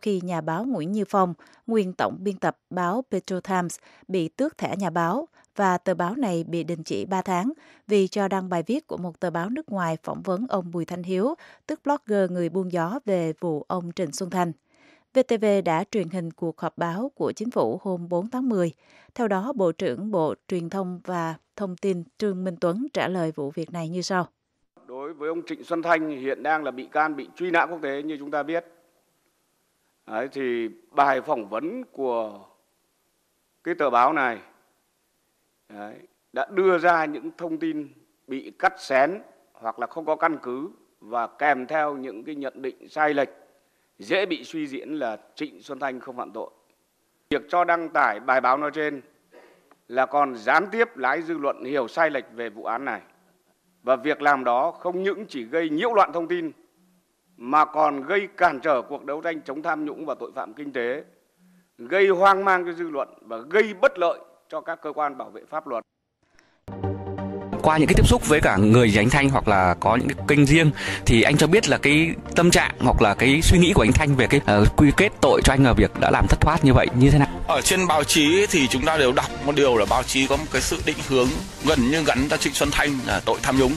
khi nhà báo Nguyễn Như Phong, nguyên tổng biên tập báo Petro Times, bị tước thẻ nhà báo và tờ báo này bị đình chỉ 3 tháng vì cho đăng bài viết của một tờ báo nước ngoài phỏng vấn ông Bùi Thanh Hiếu, tức blogger người buôn gió về vụ ông Trịnh Xuân Thanh. VTV đã truyền hình cuộc họp báo của chính phủ hôm 4 tháng 10. Theo đó, Bộ trưởng Bộ Truyền thông và Thông tin Trương Minh Tuấn trả lời vụ việc này như sau. Đối với ông Trịnh Xuân Thanh hiện đang là bị can bị truy nã quốc tế như chúng ta biết. Đấy, thì bài phỏng vấn của cái tờ báo này đấy, đã đưa ra những thông tin bị cắt xén hoặc là không có căn cứ và kèm theo những cái nhận định sai lệch dễ bị suy diễn là Trịnh Xuân Thanh không phạm tội. Việc cho đăng tải bài báo nói trên là còn gián tiếp lái dư luận hiểu sai lệch về vụ án này. Và việc làm đó không những chỉ gây nhiễu loạn thông tin mà còn gây cản trở cuộc đấu tranh chống tham nhũng và tội phạm kinh tế, gây hoang mang cho dư luận và gây bất lợi cho các cơ quan bảo vệ pháp luật qua những cái tiếp xúc với cả người anh Thanh hoặc là có những cái kênh riêng thì anh cho biết là cái tâm trạng hoặc là cái suy nghĩ của anh Thanh về cái uh, quy kết tội cho anh ở việc đã làm thất thoát như vậy như thế nào? Ở trên báo chí thì chúng ta đều đọc một điều là báo chí có một cái sự định hướng gần như gắn cho Trịnh Xuân Thanh là tội tham nhũng.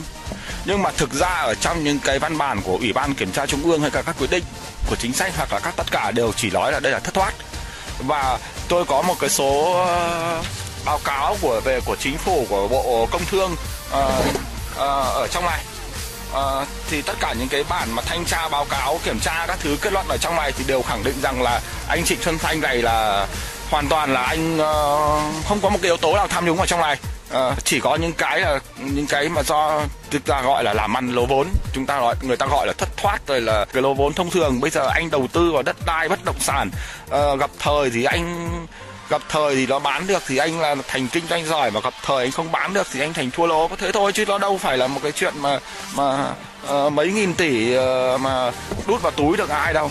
Nhưng mà thực ra ở trong những cái văn bản của Ủy ban Kiểm tra Trung ương hay cả các quyết định của chính sách hoặc là các tất cả đều chỉ nói là đây là thất thoát. Và tôi có một cái số ờ, báo cáo của về của chính phủ của bộ công thương uh, uh, ở trong này uh, thì tất cả những cái bản mà thanh tra báo cáo kiểm tra các thứ kết luận ở trong này thì đều khẳng định rằng là anh Trịnh Xuân Thanh này là hoàn toàn là anh uh, không có một cái yếu tố nào tham nhũng ở trong này à, chỉ có những cái là những cái mà do chúng ta gọi là làm ăn lỗ vốn. Chúng ta gọi người ta gọi là thất thoát rồi là cái lỗ vốn thông thường. Bây giờ anh đầu tư vào đất đai bất động sản à, gặp thời thì anh gặp thời thì nó bán được thì anh là thành kinh doanh giỏi mà gặp thời anh không bán được thì anh thành thua lỗ. Có thế thôi chứ nó đâu phải là một cái chuyện mà mà uh, mấy nghìn tỷ uh, mà đút vào túi được ai đâu.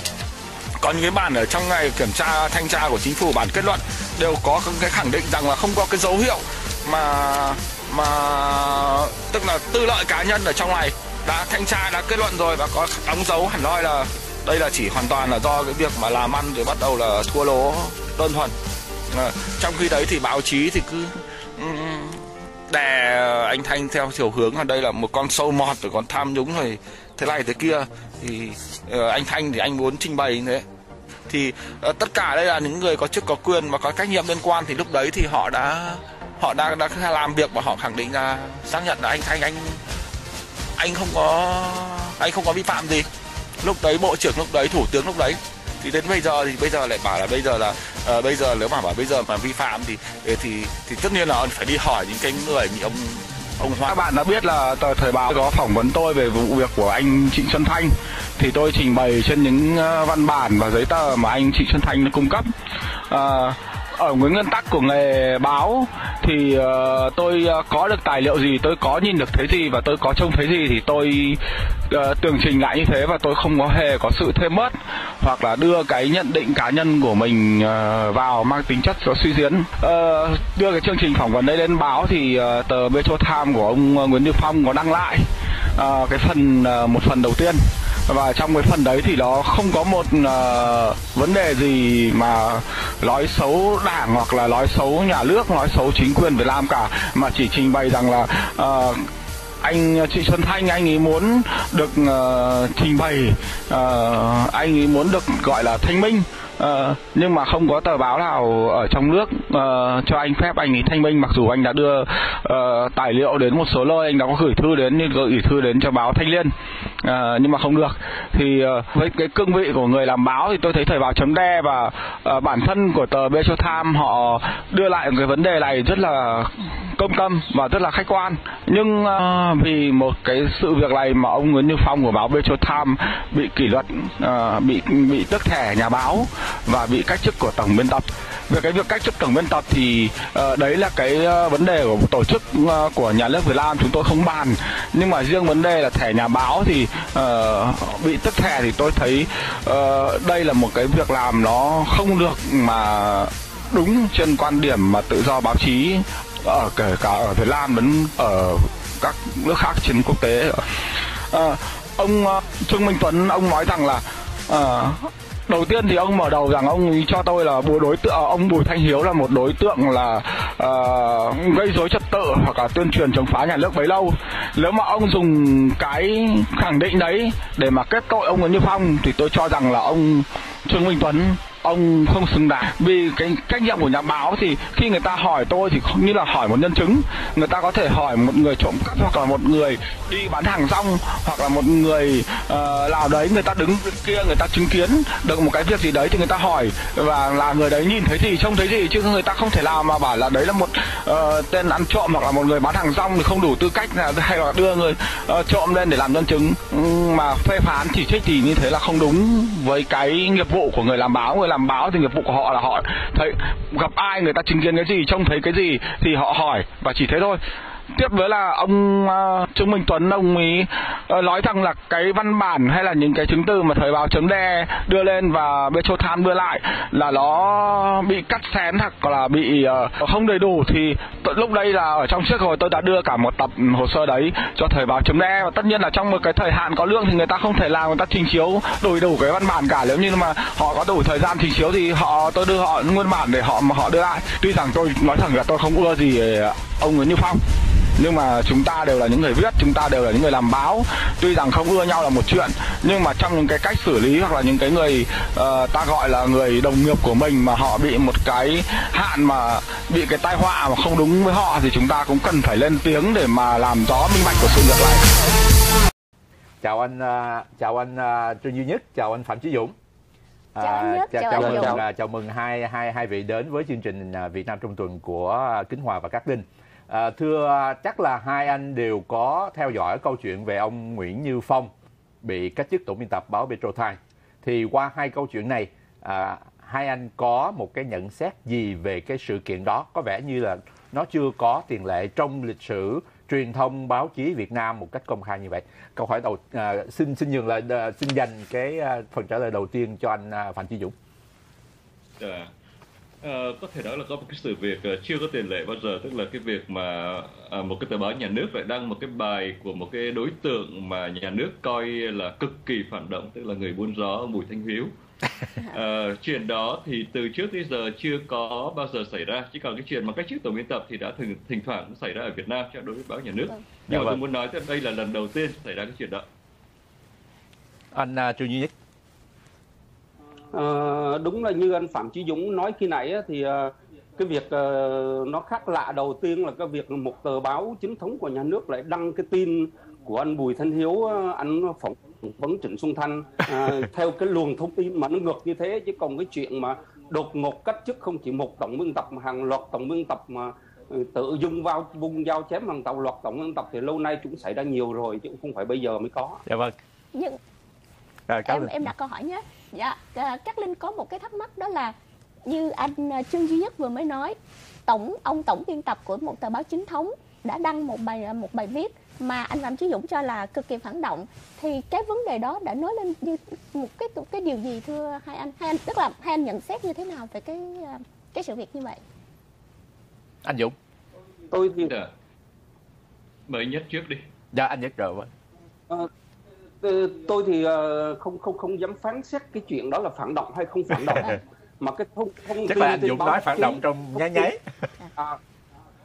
Có những cái bản ở trong ngày kiểm tra thanh tra của chính phủ bản kết luận đều có cái khẳng định rằng là không có cái dấu hiệu mà mà tức là tư lợi cá nhân ở trong này đã thanh tra đã kết luận rồi và có đóng dấu hẳn loi là đây là chỉ hoàn toàn là do cái việc mà làm ăn rồi bắt đầu là thua lỗ đơn thuần. À, trong khi đấy thì báo chí thì cứ đè anh thanh theo chiều hướng là đây là một con sâu mọt rồi còn tham nhũng rồi thế này thế kia. Thì uh, anh thanh thì anh muốn trình bày như thế. Thì uh, tất cả đây là những người có chức có quyền và có trách nhiệm liên quan thì lúc đấy thì họ đã họ đã đã làm việc và họ khẳng định là xác nhận là anh thanh anh anh không có anh không có vi phạm gì lúc đấy bộ trưởng lúc đấy thủ tướng lúc đấy thì đến bây giờ thì bây giờ lại bảo là bây giờ là uh, bây giờ nếu mà bảo bây giờ mà vi phạm thì thì thì tất nhiên là phải đi hỏi những cái người như ông ông Hoa. Các bạn đã biết là tờ thời báo có phỏng vấn tôi về vụ việc của anh Trịnh Xuân Thanh thì tôi trình bày trên những ờ, văn bản và giấy tờ mà anh Trịnh Xuân Thanh cung cấp. Uh, ở với nguyên tắc của nghề báo thì uh, tôi uh, có được tài liệu gì tôi có nhìn được thấy gì và tôi có trông thấy gì thì tôi uh, tường trình lại như thế và tôi không có hề có sự thêm mất hoặc là đưa cái nhận định cá nhân của mình uh, vào mang tính chất có suy diễn. Uh, đưa cái chương trình phỏng vấn đấy lên báo thì uh, tờ Metro Time của ông uh, Nguyễn Như Phong có đăng lại uh, cái phần uh, một phần đầu tiên và trong cái phần đấy thì nó không có một uh, vấn đề gì mà nói xấu đảng hoặc là nói xấu nhà nước nói xấu chính quyền Việt Nam cả. Mà chỉ trình bày rằng là uh, anh chị Xuân Thanh anh ấy muốn được uh, trình bày uh, anh ấy muốn được gọi là thanh minh. Uh, nhưng mà không có tờ báo nào ở trong nước uh, cho anh phép anh ấy thanh minh mặc dù anh đã đưa uh, tài liệu đến một số nơi anh đã có gửi thư đến nhưng gửi thư đến cho báo thanh liên à, nhưng mà không được. Thì à, với cái cương vị của người làm báo thì tôi thấy thời báo chấm đe và à, bản thân của tờ Metro Time họ đưa lại cái vấn đề này rất là công tâm và rất là khách quan. Nhưng à, vì một cái sự việc này mà ông Nguyễn Như Phong của báo Metro Time bị kỷ luật à, bị bị tước thẻ nhà báo và bị cách chức của tổng biên tập. Về cái việc cách chức tổng biên tập thì uh, đấy là cái uh, vấn đề của tổ chức uh, của nhà nước Việt Nam chúng tôi không bàn. Nhưng mà riêng vấn đề là thẻ nhà báo thì uh, bị tức thẻ thì tôi thấy uh, đây là một cái việc làm nó không được mà đúng trên quan điểm mà tự do báo chí ở kể cả ở Việt Nam đến ở các nước khác trên quốc tế. Uh, ông uh, Trương Minh Tuấn ông nói rằng là uh, đầu tiên thì ông mở đầu rằng ông cho tôi là bùa đối tượng ông Bùi Thanh Hiếu là một đối tượng là uh, gây rối trật tự hoặc là tuyên truyền chống phá nhà nước bấy lâu. Nếu mà ông dùng cái khẳng định đấy để mà kết tội ông Nguyễn Như Phong thì tôi cho rằng là ông Trương Minh Tuấn ông không xứng đáng. Vì cái trách nhiệm của nhà báo thì khi người ta hỏi tôi thì không như là hỏi một nhân chứng. Người ta có thể hỏi một người trộm cắp hoặc là một người đi bán hàng rong hoặc là một người uh, nào đấy người ta đứng kia người ta chứng kiến được một cái việc gì đấy thì người ta hỏi và là người đấy nhìn thấy gì trông thấy gì chứ người ta không thể nào mà bảo là đấy là một uh, tên ăn trộm hoặc là một người bán hàng rong thì không đủ tư cách là hay là đưa người uh, trộm lên để làm nhân chứng. Ừ, mà phê phán chỉ trích thì như thế là không đúng với cái nghiệp vụ của người làm báo người làm báo thì nghiệp vụ của họ là họ thấy gặp ai người ta chứng kiến cái gì, trông thấy cái gì thì họ hỏi và chỉ thế thôi tiếp với là ông uh, Trương Minh Tuấn ông ấy uh, nói rằng là cái văn bản hay là những cái chứng từ mà thời báo chấm đe đưa lên và Metro Tham đưa lại là nó bị cắt xén hoặc là bị uh, không đầy đủ thì lúc đây là ở trong trước rồi tôi đã đưa cả một tập hồ sơ đấy cho thời báo chấm đe và tất nhiên là trong một cái thời hạn có lương thì người ta không thể làm người ta trình chiếu đổi đủ cái văn bản cả. Nếu như mà họ có đủ thời gian trình chiếu thì họ tôi đưa họ nguyên bản để họ mà họ đưa lại. Tuy rằng tôi nói thẳng là tôi không ưa gì ông Nguyễn Như Phong nhưng mà chúng ta đều là những người viết chúng ta đều là những người làm báo. Tuy rằng không ưa nhau là một chuyện nhưng mà trong những cái cách xử lý hoặc là những cái người uh, ta gọi là người đồng nghiệp của mình mà họ bị một cái hạn mà bị cái tai họa mà không đúng với họ thì chúng ta cũng cần phải lên tiếng để mà làm rõ minh bạch của sự việc này. Chào anh uh, chào anh uh, Trương Duy Nhất chào anh Phạm Chí Dũng. Chào anh Nhất, chào, chào, chào mừng Dũng. chào mừng hai hai hai vị đến với chương trình Việt Nam trong tuần của Kính Hòa và Cát Linh À, thưa chắc là hai anh đều có theo dõi câu chuyện về ông Nguyễn Như Phong bị cách chức tổng biên tập báo Petro Times. Thì qua hai câu chuyện này, à, hai anh có một cái nhận xét gì về cái sự kiện đó? Có vẻ như là nó chưa có tiền lệ trong lịch sử truyền thông báo chí Việt Nam một cách công khai như vậy. Câu hỏi đầu à, xin xin nhường lời à, xin dành cái à, phần trả lời đầu tiên cho anh à, Phạm Chí Dũng. Yeah Ờ, có thể nói là có một cái sự việc uh, chưa có tiền lệ bao giờ. Tức là cái việc mà uh, một cái tờ báo nhà nước lại đăng một cái bài của một cái đối tượng mà nhà nước coi là cực kỳ phản động tức là người buôn gió Bùi Thanh Hiếu. Uh, chuyện đó thì từ trước tới giờ chưa có bao giờ xảy ra. Chỉ còn cái chuyện mà cách chức tổng biên tập thì đã thường thỉnh thoảng xảy ra ở Việt Nam cho đối với báo nhà nước. Vâng. nhưng mà vâng. tôi muốn nói đây là lần đầu tiên xảy ra cái chuyện đó. Anh uh, Trương Duy Nhất À, đúng là như anh Phạm Chí Dũng nói khi nãy thì uh, cái việc uh, nó khác lạ đầu tiên là cái việc một tờ báo chính thống của nhà nước lại đăng cái tin của anh Bùi Thanh Hiếu anh phỏng vấn Trịnh Xuân Thanh theo cái luồng thông tin mà nó ngược như thế chứ còn cái chuyện mà đột ngột cách chức không chỉ một tổng biên tập mà hàng loạt tổng biên tập mà tự dung vào vùng dao chém hàng tàu loạt tổng biên tập thì lâu nay cũng xảy ra nhiều rồi chứ không phải bây giờ mới có. Dạ vâng. Nhưng à, em em đặt câu hỏi nhé dạ các linh có một cái thắc mắc đó là như anh à, trương duy nhất vừa mới nói tổng ông tổng biên tập của một tờ báo chính thống đã đăng một bài một bài viết mà anh Phạm Chí Dũng cho là cực kỳ phản động. Thì cái vấn đề đó đã nói lên như một cái một cái điều gì thưa hai anh? Hai anh tức là hai anh nhận xét như thế nào về cái à, cái sự việc như vậy? Anh Dũng. Tôi thì dạ. mời nhất trước đi. Dạ anh nhất rồi. À, tôi thì ờ, không không không dám phán xét cái chuyện đó là phản động hay không phản động. Mà cái thông thông Chắc tin là anh Dũng nói phản động trong nháy nháy. À,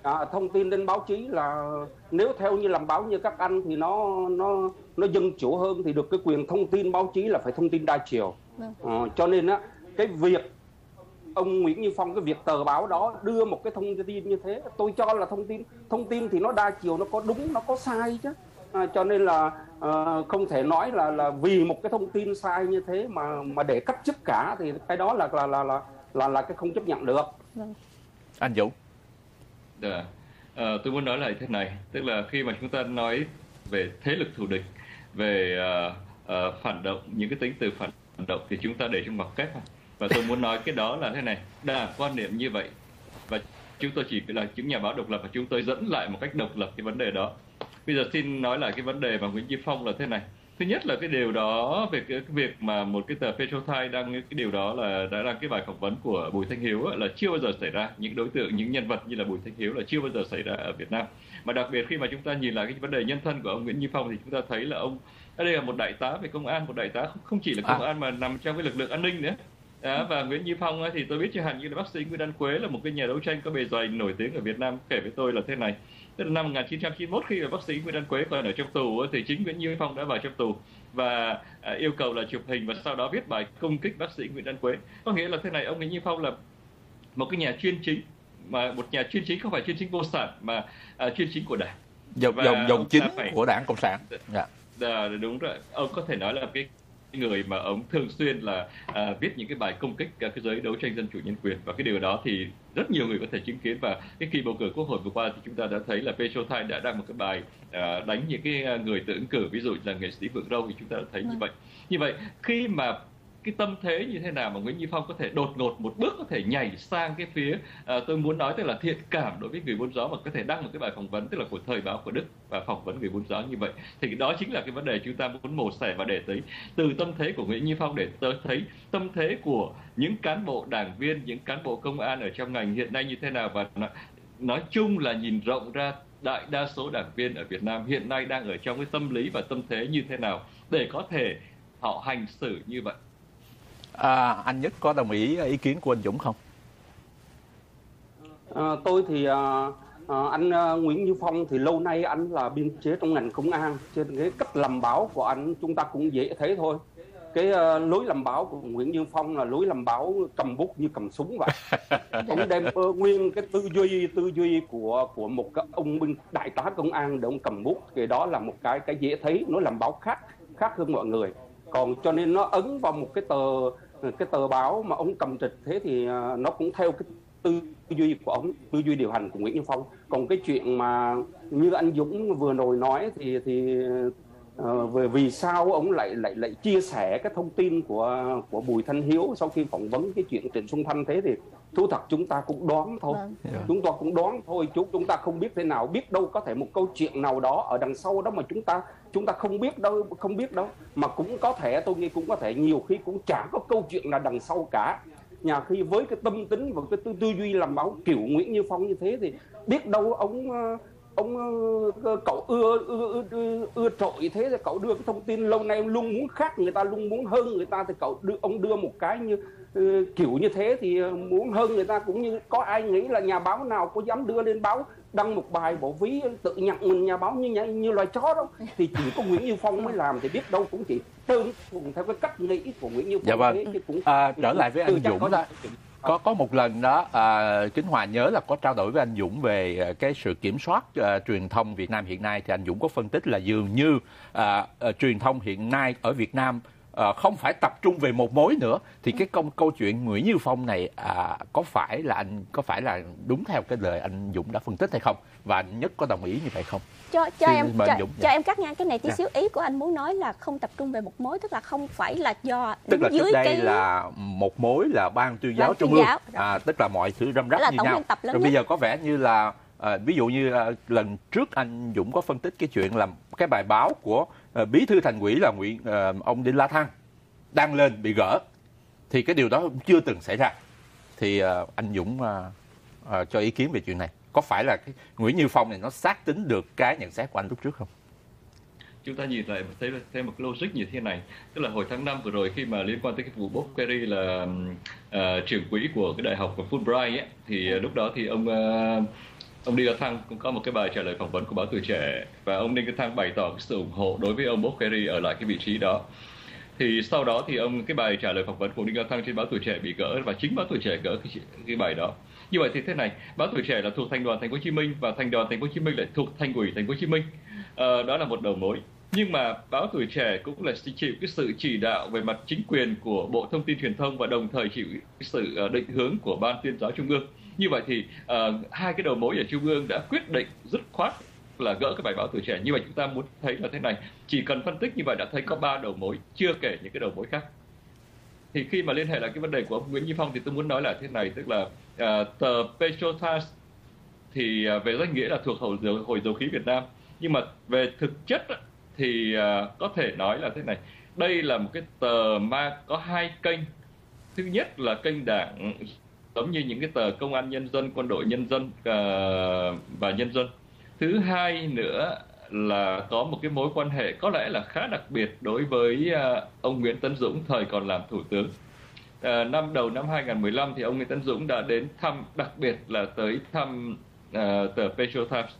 à, thông tin trên báo chí là nếu theo như làm báo như các anh thì nó nó nó dân chủ hơn thì được cái quyền thông tin báo chí là phải thông tin đa chiều. À, cho nên á cái việc ông Nguyễn Như Phong cái việc tờ báo đó đưa một cái thông tin như thế tôi cho là thông tin thông tin thì nó đa chiều nó có đúng nó có sai chứ à, cho nên là à, không thể nói là là vì một cái thông tin sai như thế mà mà để cắt chức cả thì cái đó là là là là là, là cái không chấp nhận được. Vâng. anh Dũng. Dạ. à, tôi muốn nói lại thế này tức là khi mà chúng ta nói về thế lực thù địch về uh, uh, phản động những cái tính từ phản động thì chúng ta để trong mặt kép và tôi muốn nói cái đó là thế này đa quan niệm như vậy. Và chúng tôi chỉ là những nhà báo độc lập và chúng tôi dẫn lại một cách độc lập cái vấn đề đó bây giờ xin nói lại cái vấn đề mà Nguyễn Chí Phong là thế này. Thứ nhất là cái điều đó về cái, việc mà một cái tờ Petro Thai đăng cái điều đó là đã đăng cái bài phỏng vấn của Bùi Thanh Hiếu là chưa bao giờ xảy ra. Những đối tượng những nhân vật như là Bùi Thanh Hiếu là chưa bao giờ xảy ra ở Việt Nam. Mà đặc biệt khi mà chúng ta nhìn lại cái vấn đề nhân thân của ông Nguyễn Như Phong thì chúng ta thấy là ông đây là một đại tá về công an một đại tá không, chỉ là công à. an mà nằm trong cái lực lượng an ninh nữa. À, và Nguyễn Như Phong thì tôi biết chẳng hạn như là bác sĩ Nguyễn Đăng Quế là một cái nhà đấu tranh có bề dày nổi tiếng ở Việt Nam kể với tôi là thế này tức là năm 1991 khi mà bác sĩ Nguyễn Đăng Quế còn ở trong tù thì chính Nguyễn Như Phong đã vào trong tù và à, yêu cầu là chụp hình và sau đó viết bài công kích bác sĩ Nguyễn Đăng Quế. Có nghĩa là thế này ông Nguyễn Như Phong là một cái nhà chuyên chính mà một nhà chuyên chính không phải chuyên chính vô sản mà à, chuyên chính của đảng. Dòng dòng dòng chính phải... của đảng cộng sản. Dạ. À, đúng rồi. Ông có thể nói là cái người mà ông thường xuyên là à, viết những cái bài công kích cái giới đấu tranh dân chủ nhân quyền. Và cái điều đó thì rất nhiều người có thể chứng kiến. Và cái kỳ bầu cử quốc hội vừa qua thì chúng ta đã thấy là Petro Thai đã đăng một cái bài à, đánh những cái người tự ứng cử. Ví dụ là nghệ sĩ Vượng Râu thì chúng ta đã thấy như vâng. vậy. Như vậy khi mà cái tâm thế như thế nào mà Nguyễn Như Phong có thể đột ngột một bước có thể nhảy sang cái phía à, tôi muốn nói tức là thiện cảm đối với người buôn gió mà có thể đăng một cái bài phỏng vấn tức là của thời báo của Đức và phỏng vấn người buôn gió như vậy. Thì đó chính là cái vấn đề chúng ta muốn mổ xẻ và để tới từ tâm thế của Nguyễn Như Phong để tới thấy tâm thế của những cán bộ đảng viên những cán bộ công an ở trong ngành hiện nay như thế nào. Và nói chung là nhìn rộng ra đại đa số đảng viên ở Việt Nam hiện nay đang ở trong cái tâm lý và tâm thế như thế nào để có thể họ hành xử như vậy. À, anh Nhất có đồng ý ý kiến của anh Dũng không? À, tôi thì à, à, anh à, Nguyễn Như Phong thì lâu nay anh là biên chế trong ngành công an, trên cái cách làm báo của anh chúng ta cũng dễ thấy thôi. Cái uh, lối làm báo của Nguyễn Như Phong là lối làm báo cầm bút như cầm súng vậy. ông đem uh, nguyên cái tư duy tư duy của của một cái ông binh đại tá công an để ông cầm bút, thì đó là một cái cái dễ thấy nó làm báo khác khác hơn mọi người còn cho nên nó ấn vào một cái tờ cái tờ báo mà ông cầm trịch thế thì à, nó cũng theo cái tư duy của ông, tư duy điều hành của Nguyễn Như Phong. Còn cái chuyện mà như anh Dũng vừa rồi nói thì thì về vì sao ông lại lại lại chia sẻ cái thông tin của của Bùi Thanh Hiếu sau khi phỏng vấn cái chuyện Trịnh Xuân Thanh thế thì thú thật chúng ta cũng đoán thôi vâng. yeah. Dạ. chúng ta cũng đoán thôi chúng chúng ta không biết thế nào biết đâu có thể một câu chuyện nào đó ở đằng sau đó mà chúng ta chúng ta không biết đâu không biết đâu mà cũng có thể tôi nghĩ cũng có thể nhiều khi cũng chả có câu chuyện là đằng sau cả nhà khi với cái tâm tính và cái tư, tư duy làm báo kiểu Nguyễn Như Phong như thế thì biết đâu ông ông cậu ưa ưa, ưa, ưa trội thế thì cậu đưa cái thông tin lâu nay luôn muốn khác người ta luôn muốn hơn người ta thì cậu đưa ông đưa một cái như uh, kiểu như thế thì muốn hơn người ta. Cũng như có ai nghĩ là nhà báo nào có dám đưa lên báo đăng một bài bộ ví tự nhận mình nhà báo như như loài chó đâu? Thì chỉ có Nguyễn Như Phong mới làm thì biết đâu cũng chỉ tương cùng theo cái cách nghĩ của Nguyễn Như Phong dạ vâng. thế chứ cũng à, trở lại với anh Dũng. đó có có một lần đó à, kính hòa nhớ là có trao đổi với anh Dũng về à, cái sự kiểm soát à, truyền thông Việt Nam hiện nay. Thì anh Dũng có phân tích là dường như à, à, truyền thông hiện nay ở Việt Nam à, không phải tập trung về một mối nữa thì cái công câu chuyện Nguyễn Như Phong này à, có phải là anh có phải là đúng theo cái lời anh Dũng đã phân tích hay không và anh nhất có đồng ý như vậy không? Cho cho Xin em cho, cho em cắt ngang cái này tí. Dạ. xíu ý của anh muốn nói là không tập trung về một mối tức là không phải là do tức là dưới đây cái... là một mối là ban tuyên giáo trung ương à, tức là mọi thứ răm rắp như nhau. Rồi bây giờ có vẻ như là à, ví dụ như à, lần trước anh Dũng có phân tích cái chuyện làm cái bài báo của Ờ, bí thư thành ủy là Nguyễn ờ, ông Đinh La Thăng đang lên bị gỡ. Thì cái điều đó chưa từng xảy ra. Thì ờ, anh Dũng cho ý kiến về chuyện này. Có phải là cái Nguyễn Như Phong này nó xác tính được cái nhận xét của anh lúc trước không? chúng ta nhìn lại thấy thêm một logic như thế này. Tức là hồi tháng 5 vừa rồi khi mà liên quan tới cái vụ Bob Kerry là uh, trưởng quỹ của cái đại học của Fulbright ấy, thì uh, lúc đó thì ông uh, ông Đinh La Thăng cũng có một cái bài trả lời phỏng vấn của báo Tuổi Trẻ và ông Đinh La Thăng bày tỏ cái sự ủng hộ đối với ông Bob Kerry ở lại cái vị trí đó. Thì sau đó thì ông cái bài trả lời phỏng vấn của Đinh La Thăng trên báo Tuổi Trẻ bị gỡ và chính báo Tuổi Trẻ gỡ cái, cái bài đó. Như vậy thì thế này báo Tuổi Trẻ là thuộc thành đoàn Thành phố Hồ Chí Minh và thành đoàn Thành phố Hồ Chí Minh lại thuộc thành ủy Thành phố Hồ Chí Minh. À, đó là một đầu mối. Nhưng mà báo tuổi trẻ cũng là chịu cái sự chỉ đạo về mặt chính quyền của bộ thông tin truyền thông và đồng thời chịu cái sự ờ, định hướng của ban tuyên giáo trung ương như vậy thì uh, hai cái đầu mối ở trung ương đã quyết định dứt khoát là gỡ cái bài báo tuổi trẻ. Như vậy chúng ta muốn thấy là thế này chỉ cần phân tích như vậy đã thấy có ba đầu mối chưa kể những cái đầu mối khác. Thì khi mà liên hệ lại cái vấn đề của ông Nguyễn Như Phong thì tôi muốn nói là thế này tức là uh, tờ Petrotas thì uh, về danh nghĩa là thuộc hội dầu, hội dầu khí Việt Nam. Nhưng mà về thực chất thì uh, có thể nói là thế này. Đây là một cái tờ mà có hai kênh. Thứ nhất là kênh đảng giống như những cái tờ công an nhân dân quân đội nhân dân uh, và nhân dân thứ hai nữa là có một cái mối quan hệ có lẽ là khá đặc biệt đối với ờ, ông Nguyễn Tấn Dũng thời còn làm thủ tướng. uh, năm đầu năm 2015 thì ông Nguyễn Tấn Dũng đã đến thăm đặc biệt là tới thăm uh, tờ Petro Times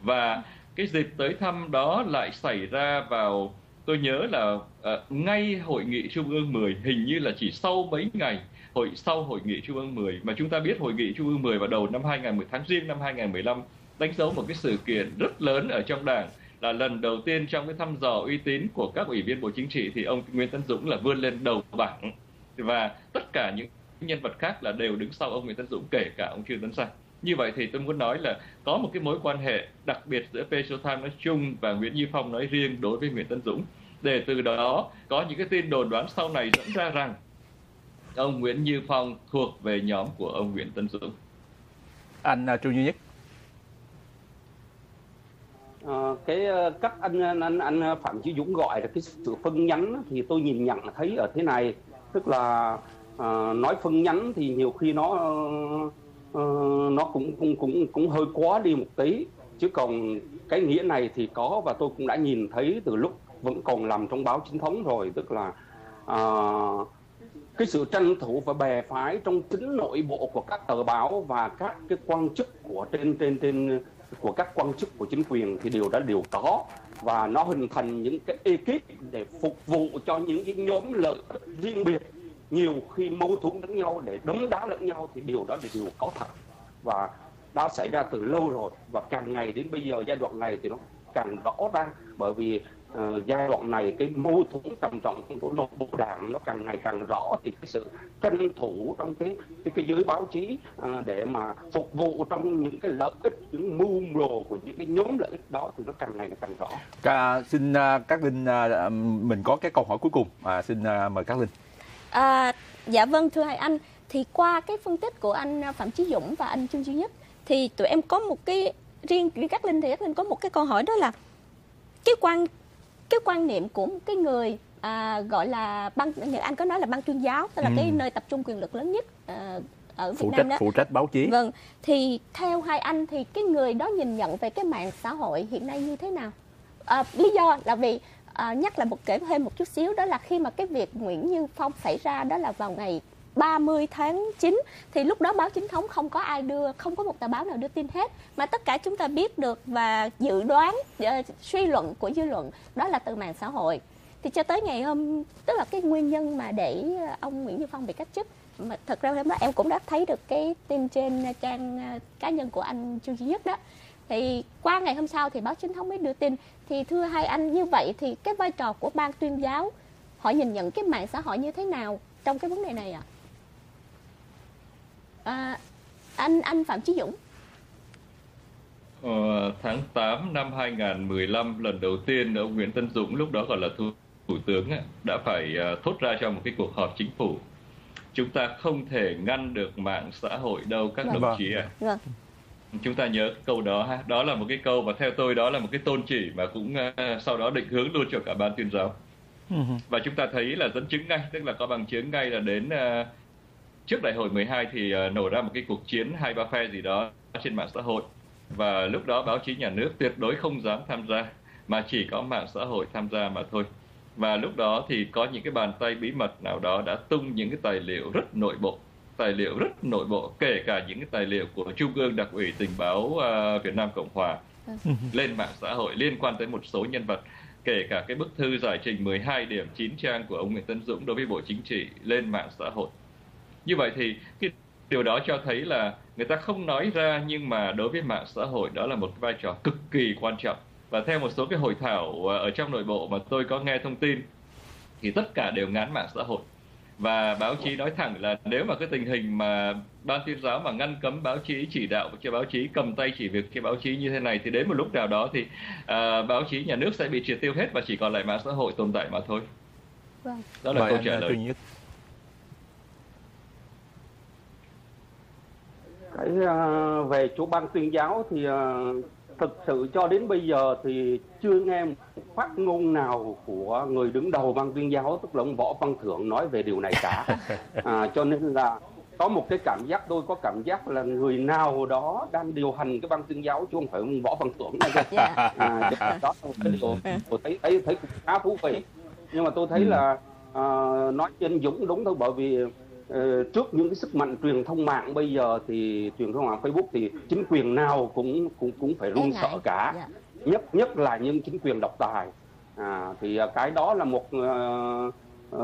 và cái dịp tới thăm đó lại xảy ra vào tôi nhớ là uh, ngay hội nghị trung ương 10 hình như là chỉ sau mấy ngày hội, sau hội nghị trung ương 10 mà chúng ta biết hội nghị trung ương 10 vào đầu năm 2010 tháng riêng năm 2015 đánh dấu một cái sự kiện rất lớn ở trong đảng, là lần đầu tiên trong cái thăm dò uy tín của các ủy viên bộ chính trị thì ông Nguyễn Tấn Dũng là vươn lên đầu bảng. Và tất cả những nhân vật khác là đều đứng sau ông Nguyễn Tấn Dũng, kể cả ông Trương Tấn Sang. Như vậy thì tôi muốn nói là có một cái mối quan hệ đặc biệt giữa Petrotim nói chung và Nguyễn Như Phong nói riêng đối với Nguyễn Tấn Dũng. Để từ đó có những cái tin đồn đoán sau này dẫn ra rằng ông Nguyễn Như Phong thuộc về nhóm của ông Nguyễn Tấn Dũng. Anh uh, Trương Duy Nhất. À, cái ờ, cách anh anh anh Phạm Chí Dũng gọi là cái sự phân nhánh thì tôi nhìn nhận thấy ở thế này tức là à, nói phân nhánh thì nhiều khi nó à, nó cũng cũng cũng cũng hơi quá đi một tí chứ còn cái nghĩa này thì có và tôi cũng đã nhìn thấy từ lúc vẫn còn làm trong báo chính thống rồi tức là à, cái sự tranh thủ và bè phái trong chính nội bộ của các tờ báo và các cái quan chức của trên trên trên, của các quan chức của chính quyền thì đều đã đều có và nó hình thành những cái ekip để phục vụ cho những cái nhóm lợi riêng biệt. Nhiều khi mâu thuẫn lẫn nhau, để đấm đá lẫn nhau thì điều đó là điều có thật. Và đã xảy ra từ lâu rồi. Và càng ngày đến bây giờ, giai đoạn này thì nó càng rõ ra. Bởi vì uh, giai đoạn này cái mâu thuẫn trầm trọng của nội bộ đảng nó càng ngày càng rõ thì cái sự tranh thủ trong cái cái, cái giới báo chí uh, để mà phục vụ trong những cái lợi ích những mưu đồ của những cái nhóm lợi ích đó thì nó càng ngày càng rõ. À, xin uh, các linh uh, mình có cái câu hỏi cuối cùng à, xin uh, mời các linh. À, dạ vâng thưa hai anh thì qua cái phân tích của anh Phạm Chí Dũng và anh Trương Duy Nhất thì tụi em có một cái riêng riêng các linh thì các linh có một cái câu hỏi đó là cái quan cái quan niệm của một cái người à, gọi là băng anh có nói là băng tuyên giáo tức là ừ. cái nơi tập trung quyền lực lớn nhất à, ở Việt phụ Nam trách, đó. phụ trách báo chí. Vâng thì theo hai anh thì cái người đó nhìn nhận về cái mạng xã hội hiện nay như thế nào? À, lý do là vì à, nhắc lại một kể thêm một chút xíu đó là khi mà cái việc Nguyễn Như Phong xảy ra đó là vào ngày 30 tháng 9 thì lúc đó báo chính thống không có ai đưa, không có một tờ báo nào đưa tin hết. Mà tất cả chúng ta biết được và dự đoán ờ, suy luận của dư luận đó là từ mạng xã hội. Thì cho tới ngày hôm, tức là cái nguyên nhân mà để ờ, ông Nguyễn Như Phong bị cách chức, mà thật ra hôm đó em cũng đã thấy được cái tin trên trang ờ, cá nhân của anh Trương Duy Nhất đó. Thì qua ngày hôm sau thì báo chính thống mới đưa tin. Thì thưa hai anh, như vậy thì cái vai trò của ban tuyên giáo, họ nhìn nhận cái mạng xã hội như thế nào trong cái vấn đề này ạ? à? À, anh anh Phạm Chí Dũng. Ờ, tháng 8 năm 2015 lần đầu tiên ông Nguyễn Tân Dũng lúc đó còn là thủ, thủ tướng đã phải à, thốt ra trong một cái cuộc họp chính phủ. Chúng ta không thể ngăn được mạng xã hội đâu các vâng. đồng chí ạ. À. Vâng. Chúng ta nhớ câu đó ha, đó là một cái câu mà theo tôi đó là một cái tôn chỉ mà cũng uh, sau đó định hướng luôn cho cả ban tuyên giáo. Ừ. Và chúng ta thấy là dẫn chứng ngay, tức là có bằng chứng ngay là đến uh, trước đại hội 12 thì uh, nổ ra một cái cuộc chiến hai ba phe gì đó trên mạng xã hội. Và lúc đó báo chí nhà nước tuyệt đối không dám tham gia mà chỉ có mạng xã hội tham gia mà thôi. Và lúc đó thì có những cái bàn tay bí mật nào đó đã tung những cái tài liệu rất nội bộ tài liệu rất nội bộ kể cả những cái tài liệu của trung ương đặc ủy tình báo uh, Việt Nam Cộng Hòa lên mạng xã hội liên quan tới một số nhân vật kể cả cái bức thư giải trình 12 điểm 9 trang của ông Nguyễn Tân Dũng đối với Bộ Chính trị lên mạng xã hội như vậy thì cái điều đó cho thấy là người ta không nói ra nhưng mà đối với mạng xã hội đó là một vai trò cực kỳ quan trọng. Và theo một số cái hội thảo ờ, ở trong nội bộ mà tôi có nghe thông tin thì tất cả đều ngán mạng xã hội. Và báo chí nói thẳng là nếu mà cái tình hình mà ban tuyên giáo mà ngăn cấm báo chí chỉ đạo cho báo chí cầm tay chỉ việc cho báo chí như thế này thì đến một lúc nào đó thì uh, báo chí nhà nước sẽ bị triệt tiêu hết và chỉ còn lại mạng xã hội tồn tại mà thôi. Vâng. đó là Vậy câu trả lời cái uh, về chỗ ban tuyên giáo thì uh, thực sự cho đến bây giờ thì chưa nghe một phát ngôn nào của người đứng đầu ban tuyên giáo tức là ông võ văn thưởng nói về điều này cả à, cho nên là có một cái cảm giác tôi có cảm giác là người nào đó đang điều hành cái ban tuyên giáo chứ không phải ông võ văn thưởng này yeah. à, đó điều tôi thấy thấy thấy cũng khá thú vị nhưng mà tôi thấy ừ. là à, nói trên dũng đúng thôi bởi vì trước những cái sức mạnh truyền thông mạng bây giờ thì truyền thông mạng Facebook thì chính quyền nào cũng cũng cũng phải run sợ cả yeah. nhất nhất là những chính quyền độc tài à, thì cái đó là một uh, uh,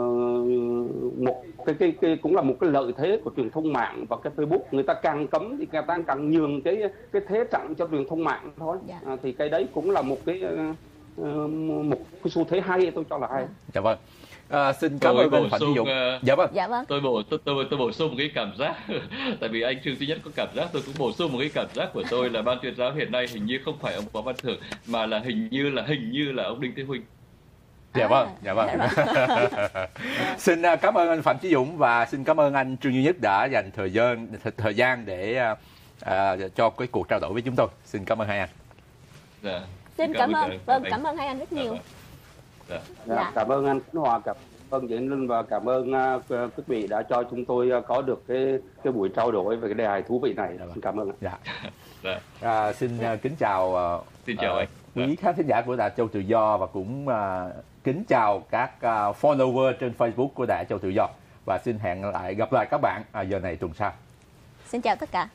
một cái, cái cái cũng là một cái lợi thế của truyền thông mạng và cái Facebook người ta càng cấm thì người ta càng nhường cái cái thế trận cho truyền thông mạng thôi yeah. à, thì cái đấy cũng là một cái uh, một cái xu thế hay tôi cho là hay. Dạ vâng. À, xin cảm ơn anh Phạm Duy Dũng. Uh, dạ vâng. Dạ vâng. Tôi bổ tôi, tôi tôi bổ sung một cái cảm giác tại vì anh Trương Duy Nhất có cảm giác tôi cũng bổ sung một cái cảm giác của tôi là ban tuyên giáo hiện nay hình như không phải ông Võ Văn Thưởng mà là hình như là hình như là ông Đinh Thế Huynh. Dạ vâng, dạ vâng. Dạ xin à, cảm ơn anh Phạm Chí Dũng và xin cảm ơn anh Trương Duy Nhất đã dành thời gian thời gian để uh, cho cái cuộc trao đổi với chúng tôi. Xin cảm ơn hai anh. Dạ. Xin cảm, cảm ơn, vâng, cảm ơn hai anh rất nhiều. Dạ. Dạ. Dạ, cảm ơn anh Khánh Hòa, cảm ơn Diễn Linh và cảm ơn uh, quý vị đã cho chúng tôi uh, có được cái cái buổi trao đổi về cái đề tài thú vị này. Dạ, xin cảm ơn. Dạ. dạ. À, xin uh, kính chào uh, xin chào anh. quý dạ. khán thính giả của Đài Châu Tự Do và cũng uh, kính chào các uh, follower trên Facebook của Đài Châu Tự Do và xin hẹn lại gặp lại các bạn uh, giờ này tuần sau. Xin chào tất cả.